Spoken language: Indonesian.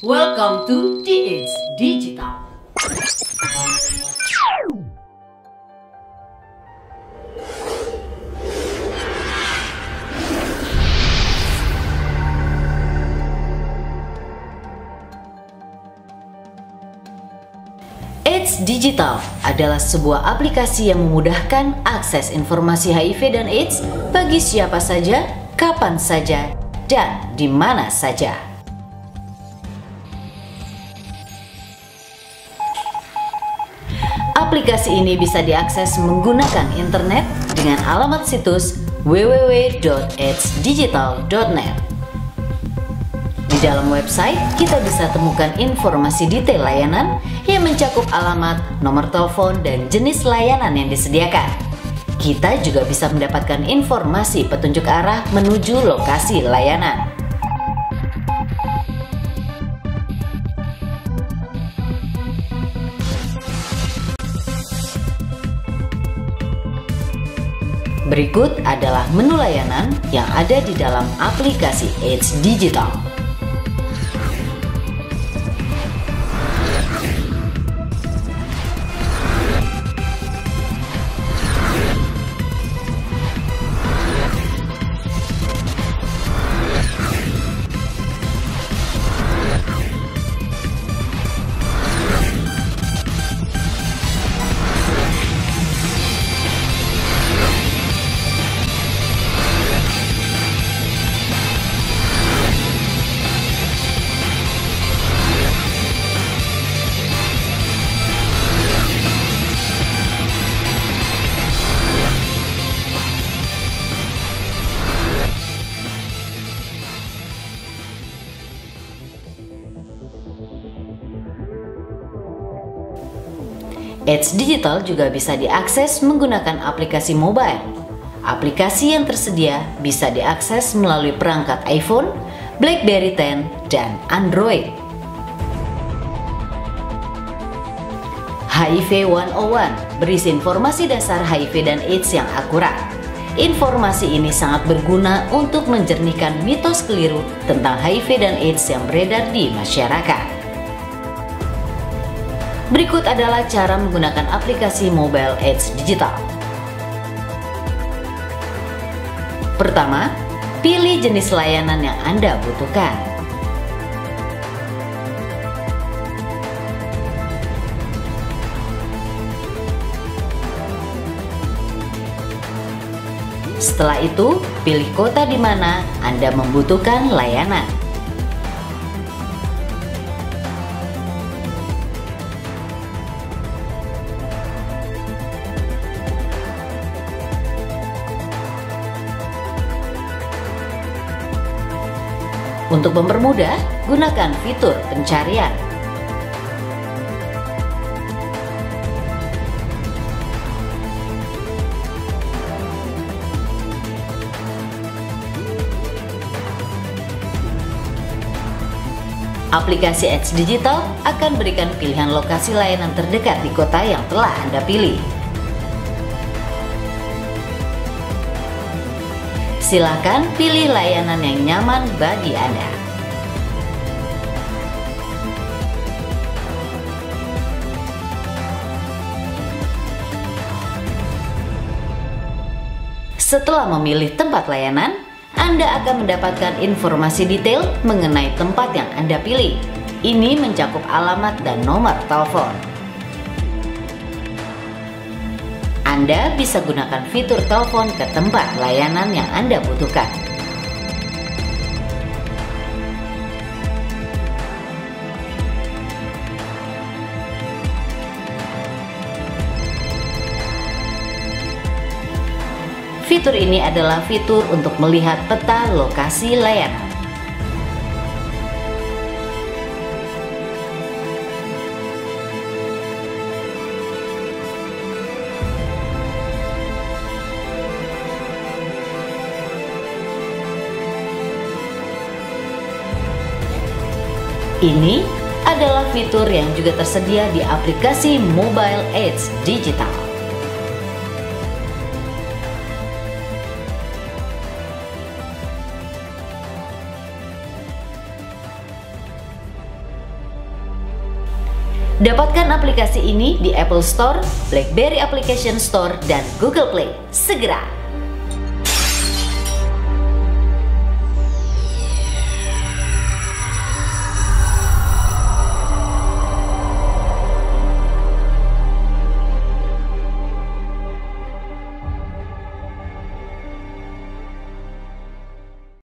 Welcome to DH Digital. AIDS Digital adalah sebuah aplikasi yang memudahkan akses informasi HIV dan AIDS bagi siapa saja, kapan saja, dan di mana saja. Aplikasi ini bisa diakses menggunakan internet dengan alamat situs www.aidsdigital.net. Di dalam website, kita bisa temukan informasi detail layanan yang mencakup alamat, nomor telepon, dan jenis layanan yang disediakan. Kita juga bisa mendapatkan informasi petunjuk arah menuju lokasi layanan. Berikut adalah menu layanan yang ada di dalam aplikasi AIDS Digital. Edge Digital juga bisa diakses menggunakan aplikasi mobile. Aplikasi yang tersedia bisa diakses melalui perangkat iPhone, BlackBerry 10, dan Android. HIV 101 berisi informasi dasar HIV dan AIDS yang akurat. Informasi ini sangat berguna untuk menjernihkan mitos keliru tentang HIV dan AIDS yang beredar di masyarakat. Berikut adalah cara menggunakan aplikasi mobile AIDS digital. Pertama, pilih jenis layanan yang Anda butuhkan. Setelah itu, pilih kota di mana Anda membutuhkan layanan. Untuk mempermudah, gunakan fitur pencarian. Aplikasi Edge Digital akan berikan pilihan lokasi layanan terdekat di kota yang telah Anda pilih. Silakan pilih layanan yang nyaman bagi Anda. Setelah memilih tempat layanan, Anda akan mendapatkan informasi detail mengenai tempat yang Anda pilih. Ini mencakup alamat dan nomor telepon. Anda bisa gunakan fitur telepon ke tempat layanan yang Anda butuhkan. Fitur ini adalah fitur untuk melihat peta lokasi layanan. Ini adalah fitur yang juga tersedia di aplikasi Mobile Aids Digital. Dapatkan aplikasi ini di Apple Store, BlackBerry Application Store, dan Google Play. Segera